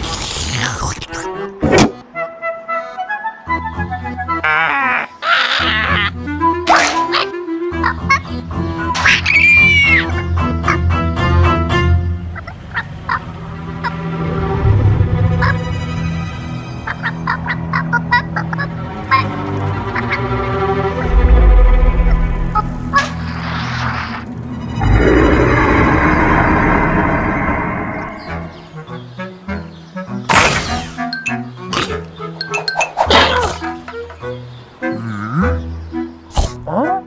me. 어?